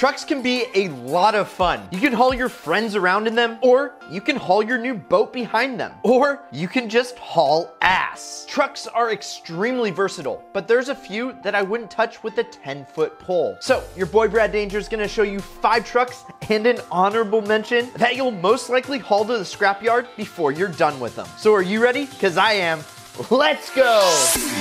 Trucks can be a lot of fun. You can haul your friends around in them, or you can haul your new boat behind them, or you can just haul ass. Trucks are extremely versatile, but there's a few that I wouldn't touch with a 10 foot pole. So your boy Brad Danger is gonna show you five trucks and an honorable mention that you'll most likely haul to the scrapyard before you're done with them. So are you ready? Cause I am. Let's go!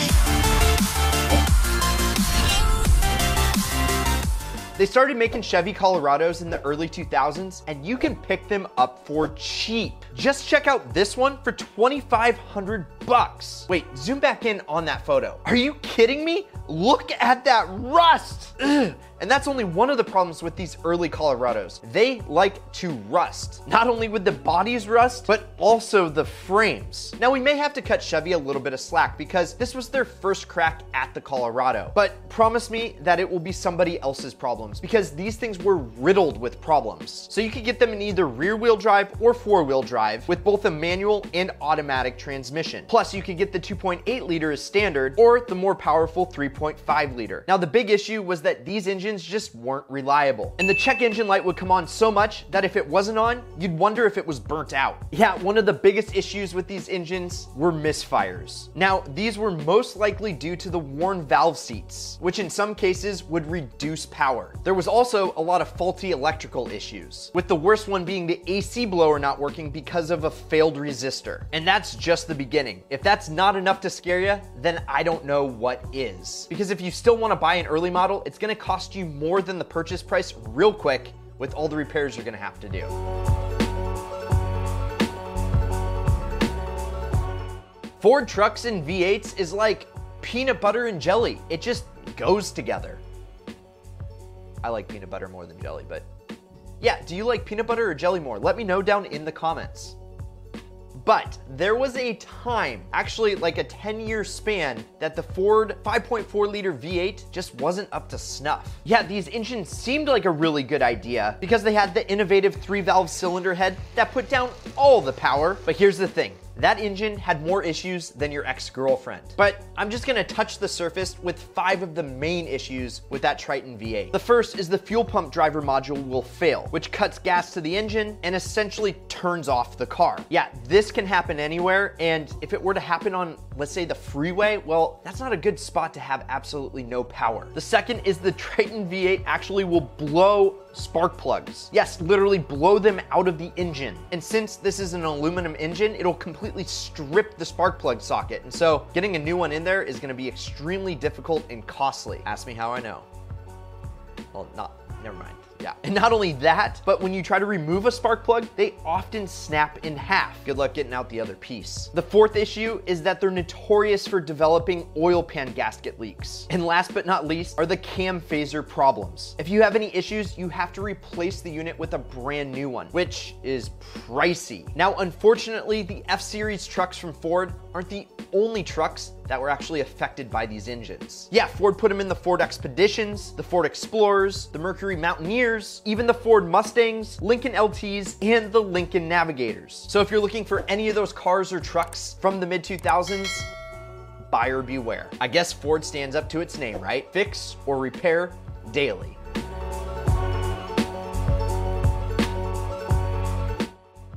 They started making Chevy Colorados in the early 2000s, and you can pick them up for cheap. Just check out this one for 2,500 bucks. Wait, zoom back in on that photo. Are you kidding me? Look at that rust. Ugh. And that's only one of the problems with these early Colorados. They like to rust. Not only would the bodies rust, but also the frames. Now we may have to cut Chevy a little bit of slack because this was their first crack at the Colorado. But promise me that it will be somebody else's problems because these things were riddled with problems. So you could get them in either rear wheel drive or four wheel drive with both a manual and automatic transmission. Plus you could get the 2.8 liter as standard or the more powerful 3.5 liter. Now the big issue was that these engines just weren't reliable. And the check engine light would come on so much that if it wasn't on, you'd wonder if it was burnt out. Yeah, one of the biggest issues with these engines were misfires. Now, these were most likely due to the worn valve seats, which in some cases would reduce power. There was also a lot of faulty electrical issues, with the worst one being the AC blower not working because of a failed resistor. And that's just the beginning. If that's not enough to scare you, then I don't know what is. Because if you still want to buy an early model, it's going to cost you you more than the purchase price real quick with all the repairs you're gonna have to do. Ford trucks and V8s is like peanut butter and jelly. It just goes together. I like peanut butter more than jelly, but yeah, do you like peanut butter or jelly more? Let me know down in the comments. But there was a time, actually like a 10 year span, that the Ford 5.4 liter V8 just wasn't up to snuff. Yeah, these engines seemed like a really good idea because they had the innovative three valve cylinder head that put down all the power. But here's the thing, that engine had more issues than your ex-girlfriend. But I'm just gonna touch the surface with five of the main issues with that Triton V8. The first is the fuel pump driver module will fail, which cuts gas to the engine and essentially turns off the car. Yeah, this can happen anywhere, and if it were to happen on, let's say the freeway, well, that's not a good spot to have absolutely no power. The second is the Triton V8 actually will blow spark plugs. Yes, literally blow them out of the engine. And since this is an aluminum engine, it'll completely strip the spark plug socket. And so getting a new one in there is gonna be extremely difficult and costly. Ask me how I know. Well, not, never mind. Yeah, and not only that, but when you try to remove a spark plug, they often snap in half. Good luck getting out the other piece. The fourth issue is that they're notorious for developing oil pan gasket leaks. And last but not least are the cam phaser problems. If you have any issues, you have to replace the unit with a brand new one, which is pricey. Now, unfortunately, the F-Series trucks from Ford aren't the only trucks that were actually affected by these engines. Yeah, Ford put them in the Ford Expeditions, the Ford Explorers, the Mercury Mountaineers, even the Ford Mustangs, Lincoln LTs, and the Lincoln Navigators. So if you're looking for any of those cars or trucks from the mid 2000s, buyer beware. I guess Ford stands up to its name, right? Fix or repair daily.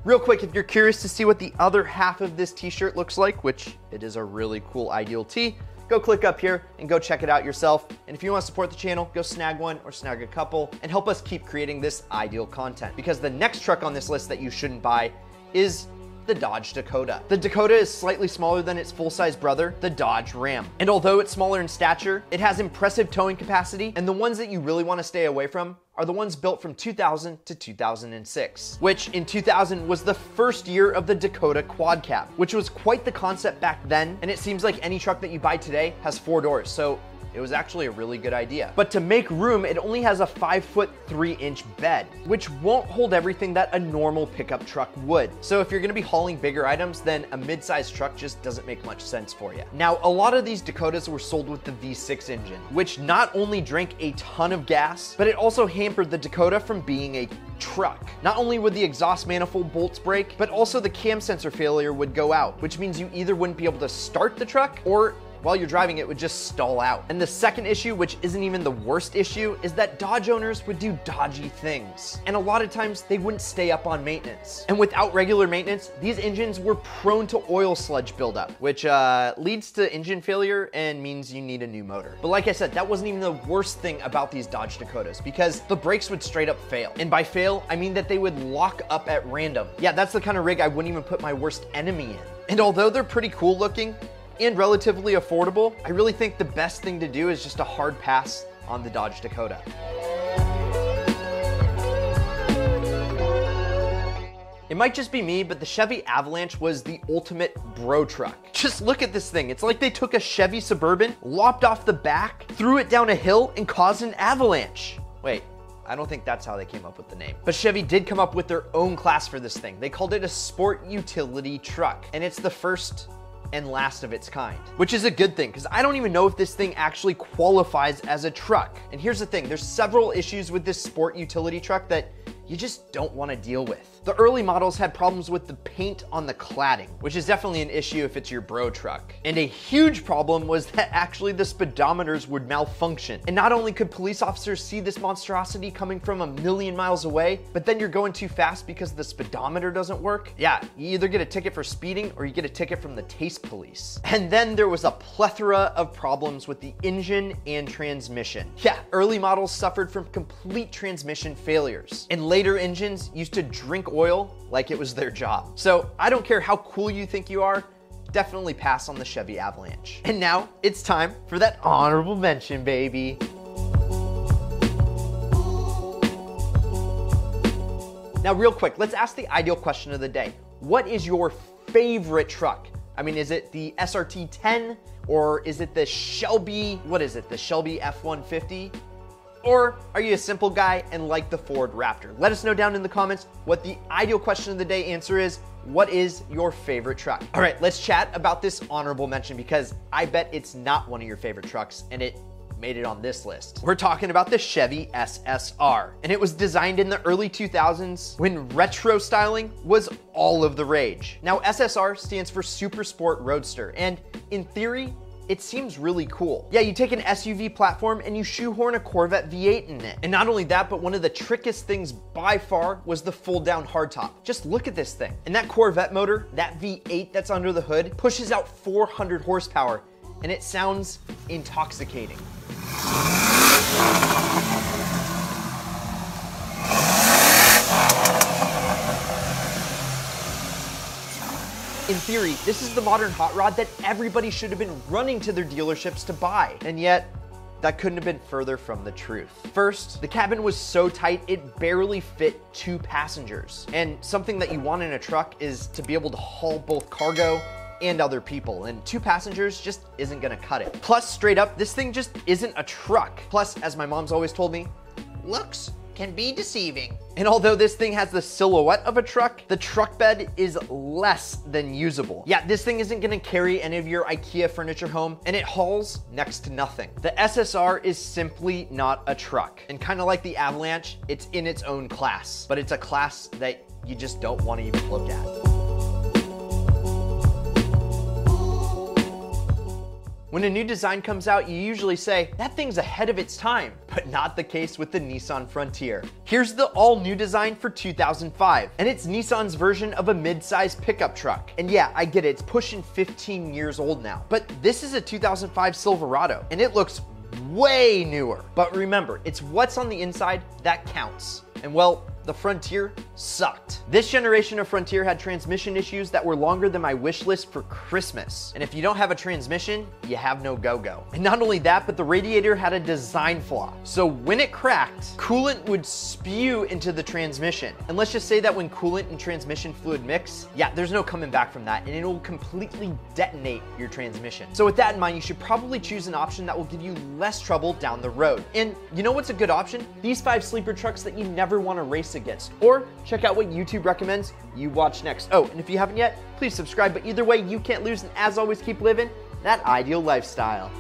Real quick, if you're curious to see what the other half of this t-shirt looks like, which it is a really cool ideal tee, go click up here and go check it out yourself. And if you want to support the channel, go snag one or snag a couple and help us keep creating this ideal content. Because the next truck on this list that you shouldn't buy is the Dodge Dakota. The Dakota is slightly smaller than its full-size brother, the Dodge Ram. And although it's smaller in stature, it has impressive towing capacity, and the ones that you really want to stay away from are the ones built from 2000 to 2006, which in 2000 was the first year of the Dakota Quad Cab, which was quite the concept back then, and it seems like any truck that you buy today has four doors, so it was actually a really good idea. But to make room, it only has a five foot three inch bed, which won't hold everything that a normal pickup truck would. So if you're gonna be hauling bigger items, then a mid-sized truck just doesn't make much sense for you. Now, a lot of these Dakotas were sold with the V6 engine, which not only drank a ton of gas, but it also hampered the Dakota from being a truck. Not only would the exhaust manifold bolts break, but also the cam sensor failure would go out, which means you either wouldn't be able to start the truck or while you're driving it would just stall out. And the second issue, which isn't even the worst issue, is that Dodge owners would do dodgy things. And a lot of times they wouldn't stay up on maintenance. And without regular maintenance, these engines were prone to oil sludge buildup, which uh, leads to engine failure and means you need a new motor. But like I said, that wasn't even the worst thing about these Dodge Dakotas because the brakes would straight up fail. And by fail, I mean that they would lock up at random. Yeah, that's the kind of rig I wouldn't even put my worst enemy in. And although they're pretty cool looking and relatively affordable, I really think the best thing to do is just a hard pass on the Dodge Dakota. It might just be me, but the Chevy Avalanche was the ultimate bro truck. Just look at this thing. It's like they took a Chevy Suburban, lopped off the back, threw it down a hill, and caused an avalanche. Wait, I don't think that's how they came up with the name. But Chevy did come up with their own class for this thing. They called it a sport utility truck. And it's the first and last of its kind, which is a good thing because I don't even know if this thing actually qualifies as a truck. And here's the thing, there's several issues with this sport utility truck that you just don't want to deal with. The early models had problems with the paint on the cladding, which is definitely an issue if it's your bro truck. And a huge problem was that actually the speedometers would malfunction. And not only could police officers see this monstrosity coming from a million miles away, but then you're going too fast because the speedometer doesn't work. Yeah, you either get a ticket for speeding or you get a ticket from the taste police. And then there was a plethora of problems with the engine and transmission. Yeah, early models suffered from complete transmission failures. And later engines used to drink oil like it was their job. So I don't care how cool you think you are, definitely pass on the Chevy Avalanche. And now it's time for that honorable mention, baby. Now, real quick, let's ask the ideal question of the day. What is your favorite truck? I mean, is it the SRT 10 or is it the Shelby, what is it, the Shelby F 150? Or are you a simple guy and like the Ford Raptor? Let us know down in the comments what the ideal question of the day answer is. What is your favorite truck? All right, let's chat about this honorable mention because I bet it's not one of your favorite trucks and it made it on this list. We're talking about the Chevy SSR, and it was designed in the early 2000s when retro styling was all of the rage. Now, SSR stands for Super Sport Roadster, and in theory, it seems really cool. Yeah, you take an SUV platform and you shoehorn a Corvette V8 in it. And not only that, but one of the trickiest things by far was the fold down hardtop. Just look at this thing. And that Corvette motor, that V8 that's under the hood, pushes out 400 horsepower and it sounds intoxicating. In theory, this is the modern hot rod that everybody should have been running to their dealerships to buy. And yet, that couldn't have been further from the truth. First, the cabin was so tight it barely fit two passengers. And something that you want in a truck is to be able to haul both cargo and other people, and two passengers just isn't gonna cut it. Plus, straight up, this thing just isn't a truck. Plus, as my mom's always told me, looks can be deceiving. And although this thing has the silhouette of a truck, the truck bed is less than usable. Yeah, this thing isn't gonna carry any of your IKEA furniture home, and it hauls next to nothing. The SSR is simply not a truck. And kind of like the Avalanche, it's in its own class, but it's a class that you just don't wanna even look at. When a new design comes out, you usually say, that thing's ahead of its time, but not the case with the Nissan Frontier. Here's the all new design for 2005, and it's Nissan's version of a mid-size pickup truck. And yeah, I get it, it's pushing 15 years old now, but this is a 2005 Silverado, and it looks way newer. But remember, it's what's on the inside that counts. And well, the Frontier sucked. This generation of Frontier had transmission issues that were longer than my wish list for Christmas. And if you don't have a transmission, you have no go-go. And not only that, but the radiator had a design flaw. So when it cracked, coolant would spew into the transmission. And let's just say that when coolant and transmission fluid mix, yeah, there's no coming back from that and it will completely detonate your transmission. So with that in mind, you should probably choose an option that will give you less trouble down the road. And you know what's a good option? These five sleeper trucks that you never want to against. Or check out what YouTube recommends you watch next. Oh, and if you haven't yet, please subscribe. But either way, you can't lose. And as always, keep living that ideal lifestyle.